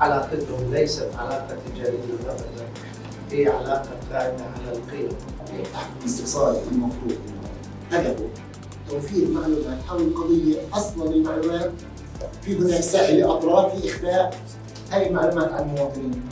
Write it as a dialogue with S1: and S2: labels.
S1: علاقتهم ليست علاقة تجارية أبدا. هي علاقة قائمة على القيم.
S2: استقصائي المفروض. هدفه توفير معلومات حول القضية أصلا المعلومات في هناك سعي لأطراف في إخفاء هاي المعلومات عن المواطنين